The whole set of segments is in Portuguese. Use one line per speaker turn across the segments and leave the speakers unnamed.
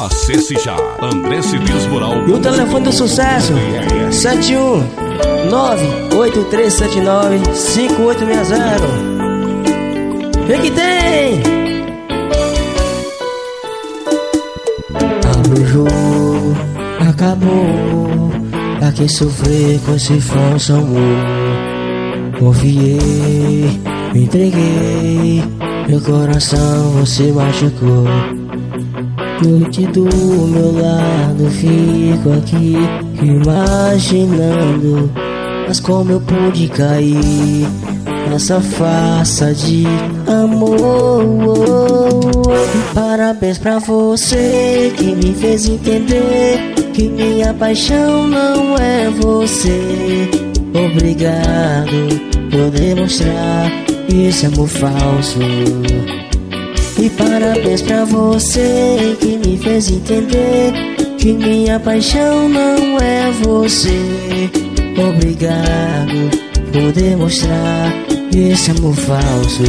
Acesse já André Cedeiros Moral.
E o telefone do sucesso: 71983795860. Vem que tem! Abre o jogo, acabou. Pra que sofrer com esse falso amor? Confiei, me entreguei. Meu coração você machucou. Noite do meu lado, fico aqui imaginando. Mas como eu pude cair nessa farsa de amor? Parabéns pra você que me fez entender que minha paixão não é você. Obrigado por demonstrar esse amor falso. E parabéns pra você que me fez entender que minha paixão não é você. Obrigado por demonstrar esse amor falso.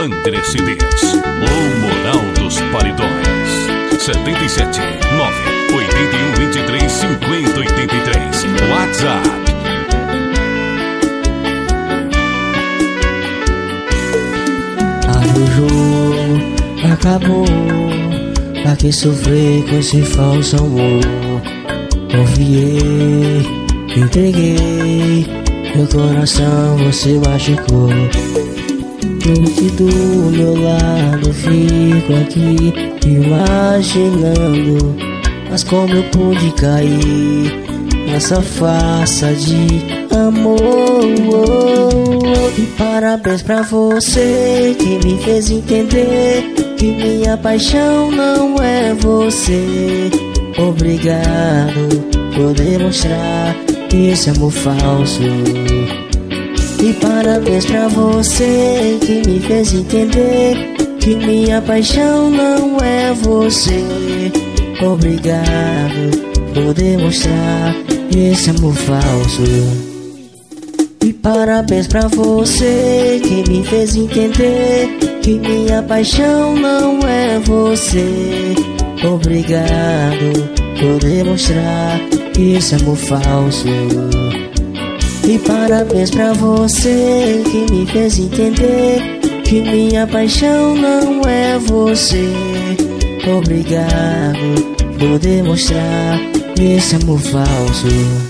André Cedeiros, o moral dos paredões. 77 9 81 23 50 83. WhatsApp
o jogo acabou. Pra que sofrer com esse falso amor? Confiei, entreguei. Meu coração você machucou. Noite do meu lado, fico aqui imaginando. Mas como eu pude cair nessa farsa de amor? E parabéns pra você que me fez entender que minha paixão não é você. Obrigado por demonstrar esse amor falso. E parabéns pra você que me fez entender que minha paixão não é você. Obrigado por demonstrar esse amor falso. Parabéns pra você que me fez entender que minha paixão não é você. Obrigado por demonstrar esse amor falso. E parabéns pra você que me fez entender que minha paixão não é você. Obrigado por demonstrar esse amor falso.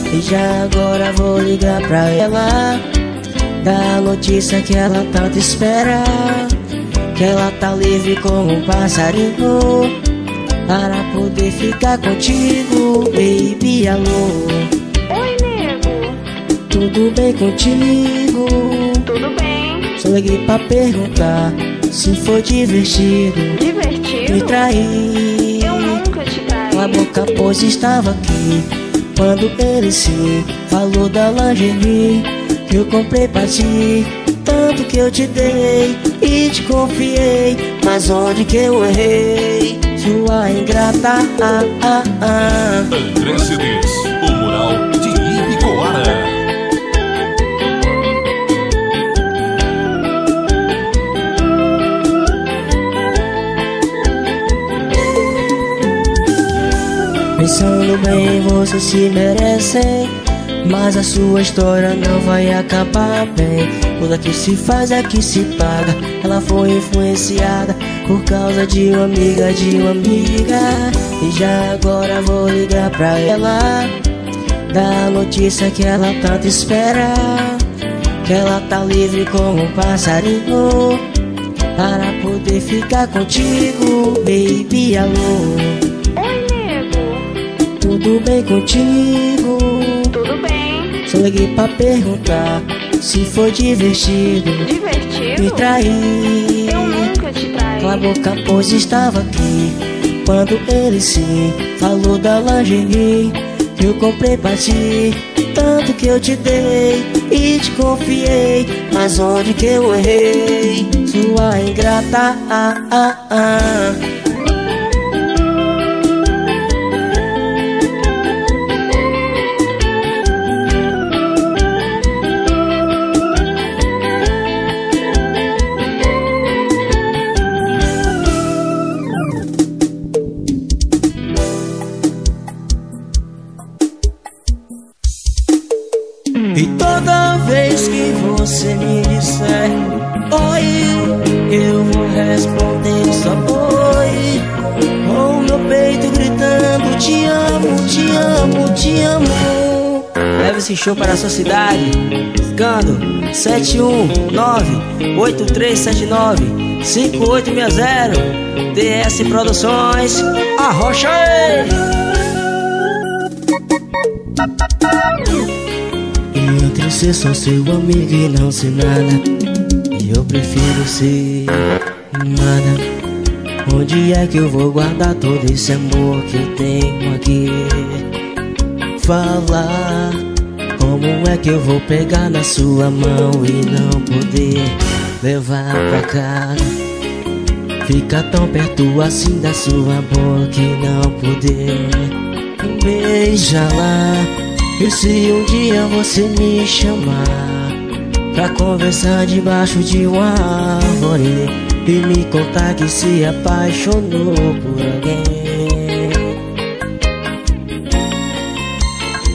E já agora vou ligar pra ela. Dar a notícia que ela tanto espera. Que ela tá livre como um passarinho. Para poder ficar contigo, baby, alô.
Oi, nego.
Tudo bem contigo?
Tudo bem?
Só liguei pra perguntar se foi divertido me
Divertido?
trair.
Eu nunca te traí.
A boca pois estava aqui quando ele sim falou da lingerie que eu comprei pra ti. Tanto que eu te dei e te confiei, mas onde que eu errei? Sua ingrata, ah, ah, ah.
André
Pensando bem, você se merece. Mas a sua história não vai acabar bem. Tudo que se faz é que se paga. Ela foi influenciada por causa de uma amiga, de uma amiga. E já agora vou ligar pra ela. Dar a notícia que ela tanto espera. Que ela tá livre como um passarinho Para poder ficar contigo Baby, alô. Tudo bem contigo?
Tudo bem?
Só liguei pra perguntar Se foi divertido Me
Divertido?
trair
Eu nunca te traí.
Cala a boca, pois estava aqui Quando ele sim falou da lingerie Que eu comprei pra ti Tanto que eu te dei e te confiei Mas onde que eu errei? Sua ingrata ah, ah, ah. E toda vez que você me disser Oi, eu vou responder só oi Com meu peito gritando Te amo, te amo, te amo Leve esse show para a sua cidade Escando 719-8379-5860 DS Produções Arrocha aí! E entre ser só seu amigo e não ser nada Eu prefiro ser nada Onde é que eu vou guardar todo esse amor que eu tenho aqui? Falar Como é que eu vou pegar na sua mão e não poder levar pra casa? Fica tão perto assim da sua boca e não poder Beija lá e se um dia você me chamar Pra conversar debaixo de uma árvore E me contar que se apaixonou por alguém.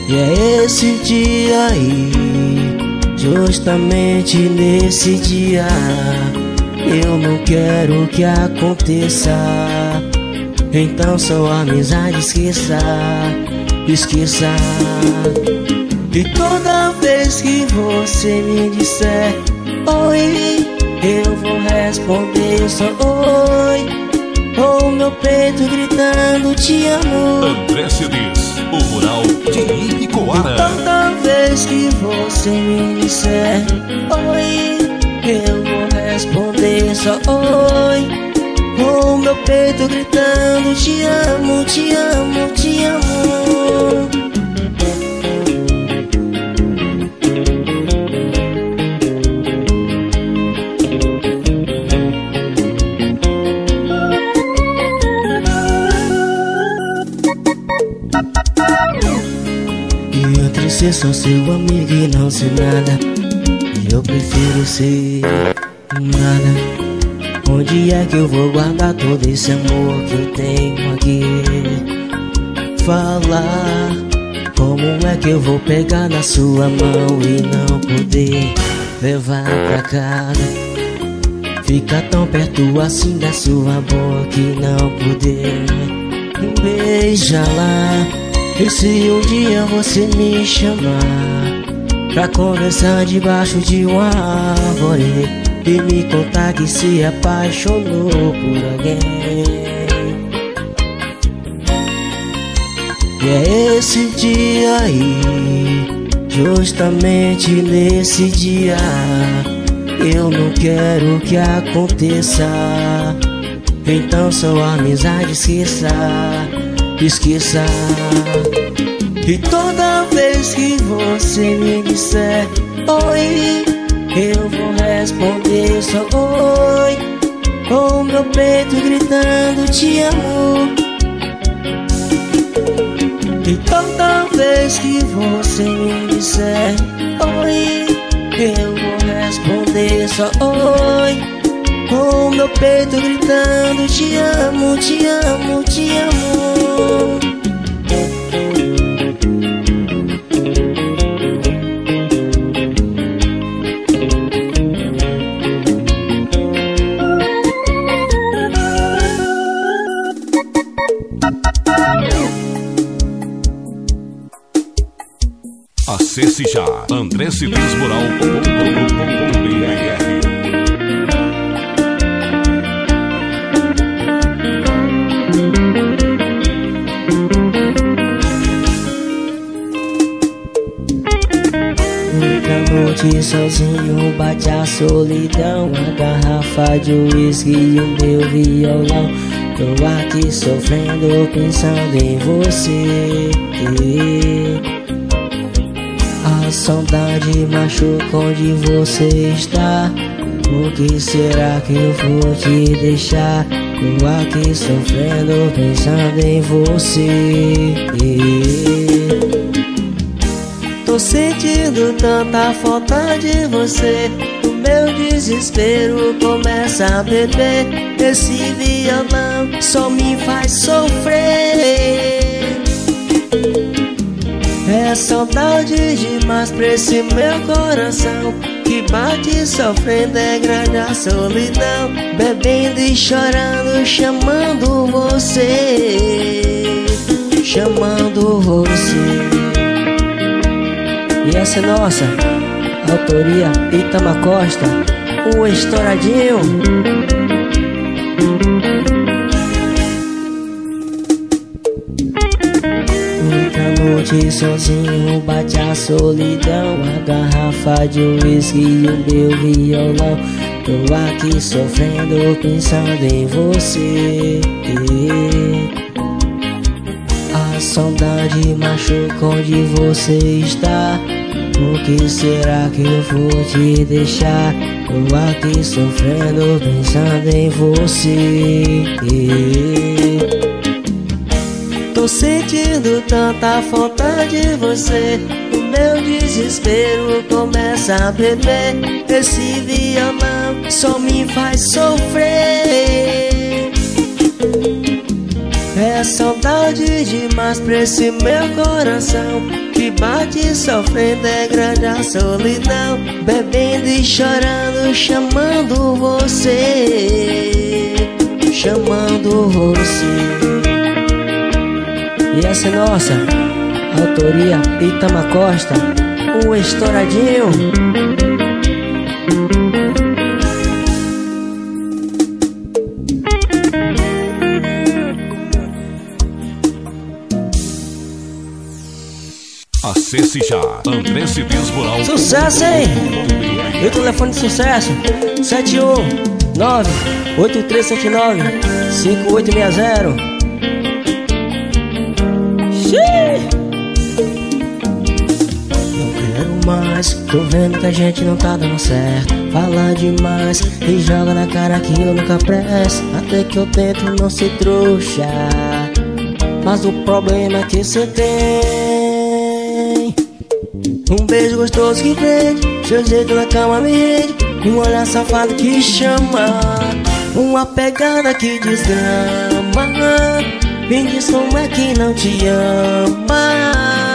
E é esse dia aí Justamente nesse dia Eu não quero que aconteça. Então sua amizade esqueça esqueça. E toda vez que você me disser oi, eu vou responder só oi. Com meu peito gritando te amo.
André Cedês, o mural de Ibicoara.
toda vez que você me disser oi, eu vou responder só oi. Com meu peito gritando te amo, te amo, te amo. E ser só seu amigo e não ser nada Eu prefiro ser nada Onde é que eu vou guardar todo esse amor que eu tenho aqui? Falar. Como é que eu vou pegar na sua mão e não poder levar pra casa? Fica tão perto assim da sua boca e não poder Beija lá E se um dia você me chamar Pra conversar debaixo de uma árvore E me contar que se apaixonou por alguém E é esse dia aí Justamente nesse dia Eu não quero que aconteça. Então sua amizade esqueça Esqueça. E toda vez que você me disser Oi Eu vou responder só oi Com meu peito gritando te amo vez que você me disser oi, eu vou responder só oi. Com meu peito gritando te amo, te amo, te amo.
andrecivismoral.com.br
Muita noite sozinho bate a solidão A garrafa de uísque e o meu violão Tô aqui sofrendo pensando em você saudade machuca onde você está O que será que eu vou te deixar? Tô aqui sofrendo pensando em você. Tô sentindo tanta falta de você. O meu desespero começa a beber. Esse violão só me faz sofrer É saudade demais pra esse meu coração. Que bate sofrendo é grande a solidão. Bebendo e chorando, chamando você. Chamando você. E essa é nossa, autoria Itama Costa, o Estouradinho. Noite sozinho bate a solidão. A garrafa de uísque e o meu violão. Tô aqui sofrendo pensando em você. A saudade machuca onde você está O que será que eu vou te deixar? Tô aqui sofrendo pensando em você Tô sentindo tanta falta de você. O meu desespero começa a beber Esse violão só me faz sofrer. É saudade demais pra esse meu coração. Que bate sofrendo é grande a solidão. Bebendo e chorando, chamando você. Chamando você e essa é nossa, autoria Itama Costa, o Estouradinho.
Acesse já André Cidens Rural.
Sucesso, hein? E o telefone de sucesso: 719 8379 5860. Quero mais, tô vendo que a gente não tá dando certo. Fala demais e joga na cara que eu nunca presto. Até que eu tento não ser trouxa. Mas o problema é que cê tem um beijo gostoso que prende, seu jeito na cama me rende. Um olhar safado que chama, uma pegada que desgrama Me diz como é que não te ama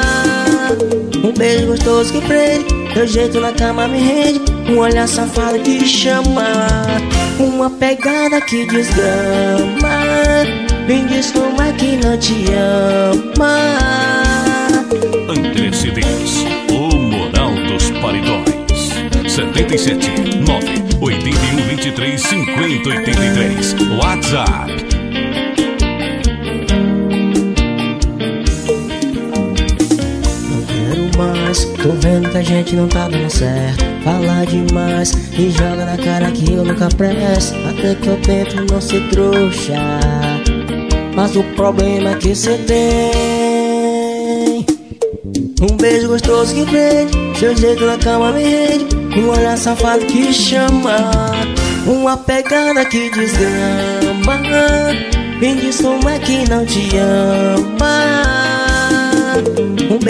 beijo gostoso que prende, seu jeito na cama me rende. Um olhar safado que chama, uma pegada que desgrama. Me diz como é que não te ama.
CDs, o moral dos paredões. 77 9 81 23 50 83 WhatsApp
tô vendo que a gente não tá dando certo. Fala demais e joga na cara que eu nunca presto. Até que eu tento não ser trouxa. Mas o problema é que cê tem Um beijo gostoso que prende Seu jeito na cama me rende. Um olhar safado que chama. Uma pegada que desgrama Me diz como é que não te ama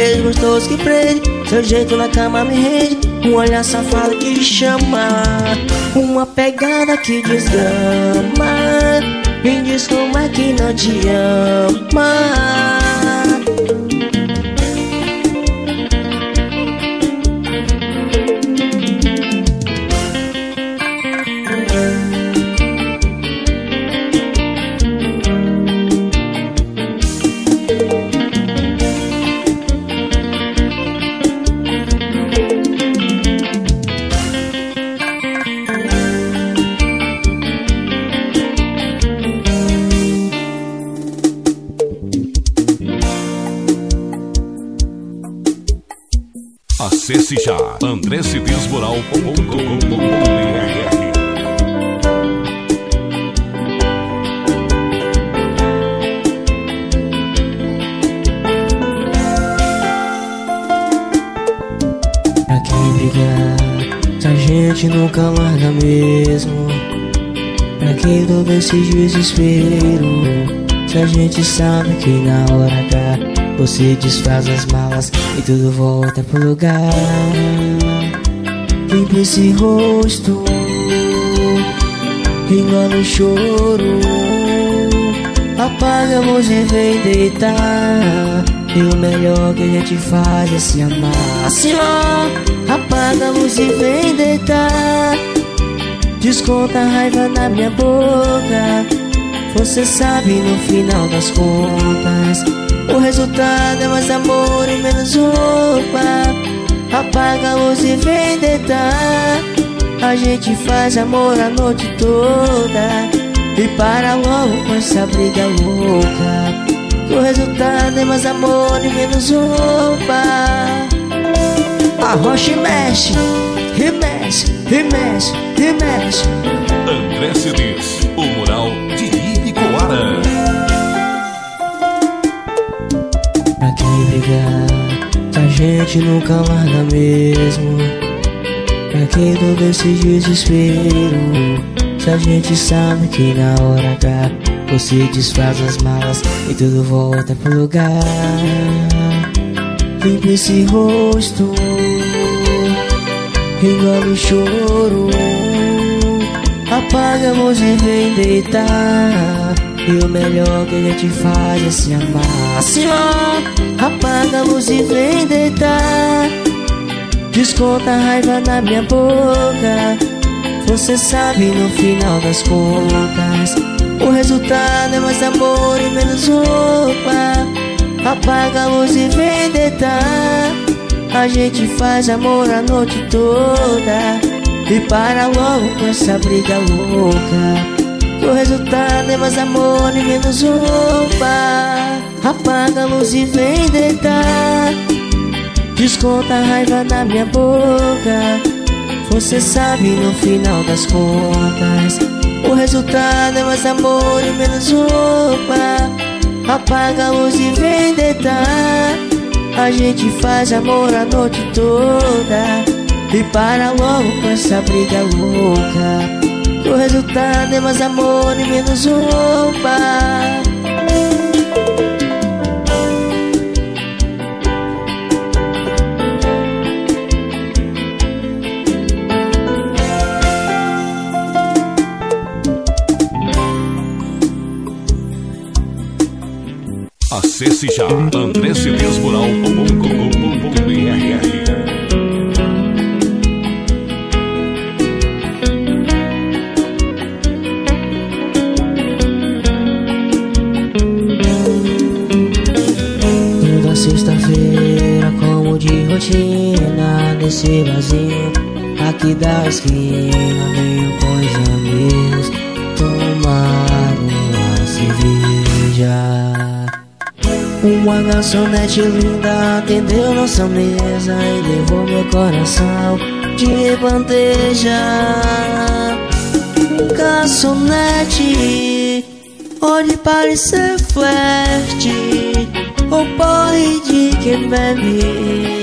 beijo gostoso que prende, seu jeito na cama me rende. Um olhar safado que chama, uma pegada que desgrama. Me diz como é que não te ama.
Acesse já andrecedesmoral.com.br
Pra que brigar se a gente nunca larga mesmo? Pra que todo esse desespero? Se a gente sabe que na hora H você desfaz as malas e tudo volta pro lugar. Limpa esse rosto, engole o choro. Apaga a luz e vem deitar. E o melhor que a gente faz é se amar. Assim ó, apaga a luz e vem deitar. Desconta a raiva na minha boca. Você sabe no final das contas. O resultado é mais amor e menos roupa. Apaga a luz e vem deitar. A gente faz amor a noite toda. E para logo com essa briga louca. O resultado é mais amor e menos roupa. Arrocha e mexe, e mexe, e mexe, e mexe.
André Cedês,
gente nunca larga mesmo? Pra que todo esse desespero? Se a gente sabe que na hora H você desfaz as malas e tudo volta pro lugar. Limpa esse rosto, engole o choro. Apaga a luz e vem deitar. E o melhor que a gente faz é se amar. Ó, apaga a luz e vem deitar. Desconta a raiva na minha boca. Você sabe no final das contas. O resultado é mais amor e menos roupa. Apaga a luz e vem deitar. A gente faz amor a noite toda. E para logo com essa briga louca. O resultado é mais amor e menos roupa. Apaga a luz e vem deitar. Desconta a raiva na minha boca. Você sabe no final das contas. O resultado é mais amor e menos roupa. Apaga a luz e vem deitar. A gente faz amor a noite toda. E para logo com essa briga louca. O resultado é mais amor e menos roupa.
Acesse já andrecedesmoral.com.br
barzinho aqui da esquina, venho com os amigos tomar uma cerveja. Uma garçonete linda atendeu nossa mesa e levou meu coração de bandeja. Garçonete, olhe para ser flerte, o porre de quem bebe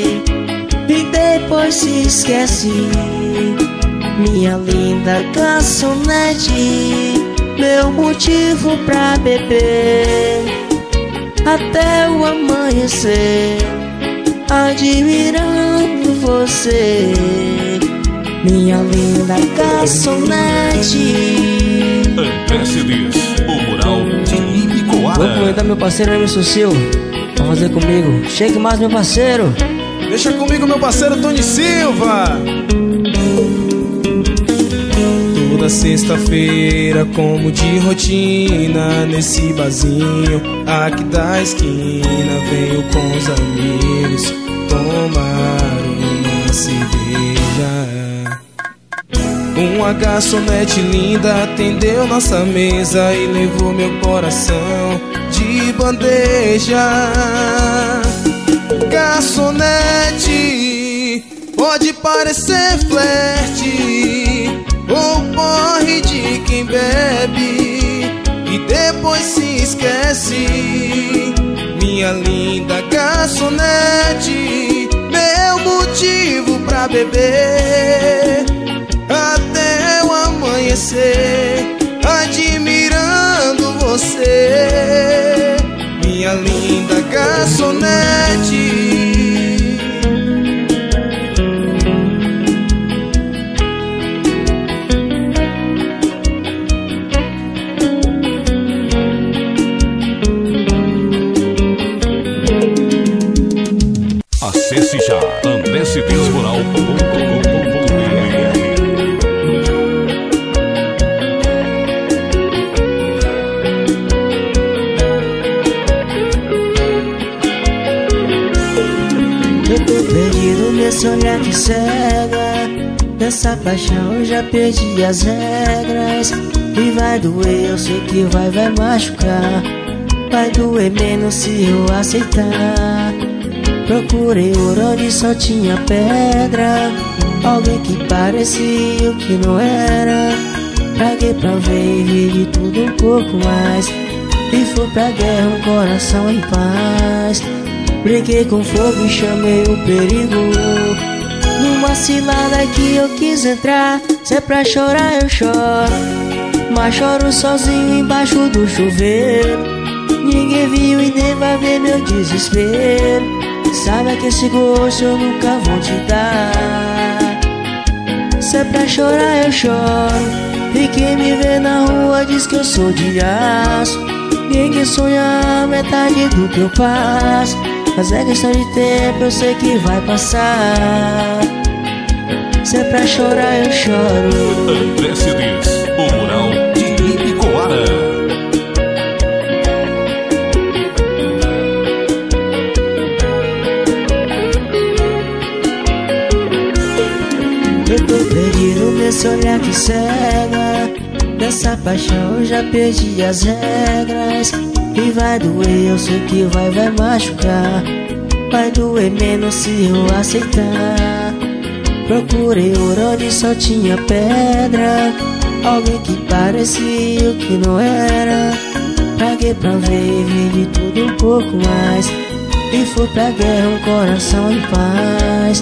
depois se esquece. Minha linda garçonete, meu motivo pra beber até o amanhecer, admirando você, minha linda garçonete.
André Cedês, o mural de
Vou
Ibicoara.
comentar meu parceiro Emerson Silva. Pra fazer comigo. Chegue mais, meu parceiro.
Deixa comigo meu parceiro Tony Silva. Toda sexta-feira, como de rotina, nesse barzinho aqui da esquina, venho com os amigos tomar uma cerveja. Uma garçonete linda atendeu nossa mesa e levou meu coração de bandeja. Garçonete, Pode parecer flerte ou porre de quem bebe e depois se esquece. Minha linda garçonete, meu motivo pra beber. Até o amanhecer, admirando você, minha linda garçonete.
Acesse já andrecedesmoral.com.br
cega Nessa paixão já perdi as regras. E vai doer, eu sei que vai, vai machucar. Vai doer menos se eu aceitar. Procurei ouro onde só tinha pedra. Alguém que parecia o que não era. Paguei pra ver e vi de tudo um pouco mais. E fui pra guerra um coração em paz. Brinquei com fogo e chamei o perigo Numa cilada que eu quis entrar. Se é pra chorar eu choro. Mas choro sozinho embaixo do chuveiro. Ninguém viu e nem vai ver meu desespero. Sabe que esse gosto eu nunca vou te dar. Se é pra chorar eu choro. E quem me vê na rua diz que eu sou de aço. Ninguém sonha metade do que eu passo Mas é questão de tempo, eu sei que vai passar Se é pra chorar eu choro.
André Cedês, o mural de Ibicoara.
Eu tô perdido nesse olhar que cega. Nessa paixão eu já perdi as regras. E vai doer, eu sei que vai, vai machucar. Vai doer menos se eu aceitar Procurei ouro onde só tinha pedra. Alguém que parecia o que não era. Paguei pra ver e vi de tudo um pouco mais. E fui pra guerra um coração em paz.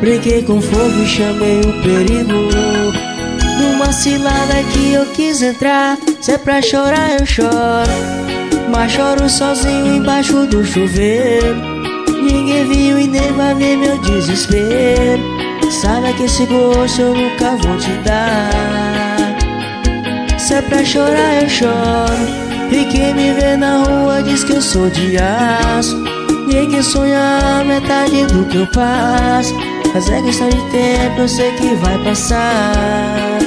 Brinquei com fogo e chamei o perigo. Numa cilada que eu quis entrar. Se é pra chorar eu choro. Mas choro sozinho embaixo do chuveiro. Ninguém viu e nem vai ver meu desespero Sabe que esse gosto eu nunca vou te dar. Se é pra chorar eu choro. E quem me vê na rua diz que eu sou de aço. Ninguém sonha a metade do que eu passo Mas é questão de tempo, eu sei que vai passar.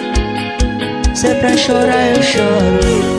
Se é pra chorar eu choro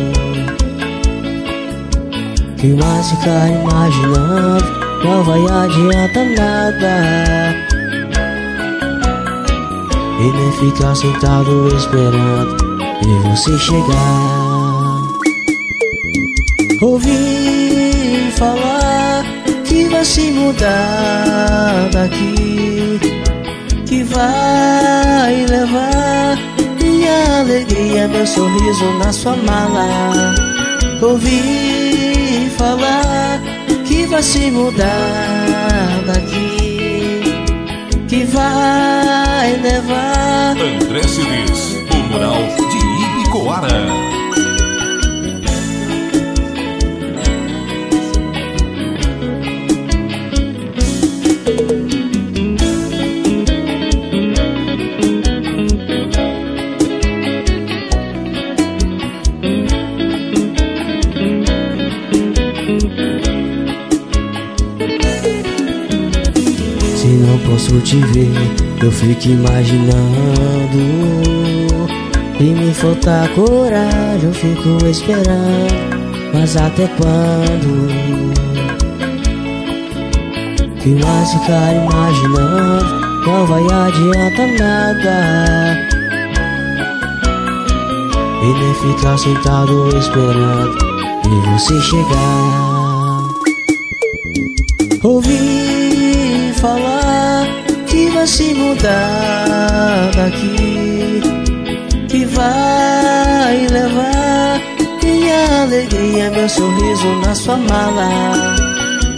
Que mais ficar imaginando? Não vai adiantar nada. E nem ficar sentado esperando E você chegar. Ouvi falar que vai se mudar daqui Que vai levar minha alegria, meu sorriso na sua mala. Ouvi falar que vai se mudar daqui Que vai levar
André Cedês, o mural de Ibicoara.
Por te ver, eu fico imaginando. E me faltar coragem, eu fico esperando. Mas até quando? Que mais ficar imaginando não vai adiantar nada. E nem ficar sentado esperando e você chegar. Ouvi falar mudar daqui, que vai levar minha alegria, meu sorriso na sua mala.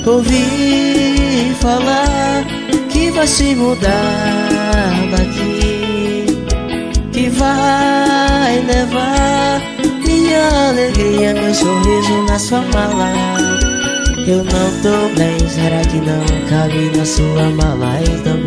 Ouvi falar que vai se mudar daqui, que vai levar minha alegria, meu sorriso na sua mala. Eu não tô bem, será que não cabe na sua mala? Então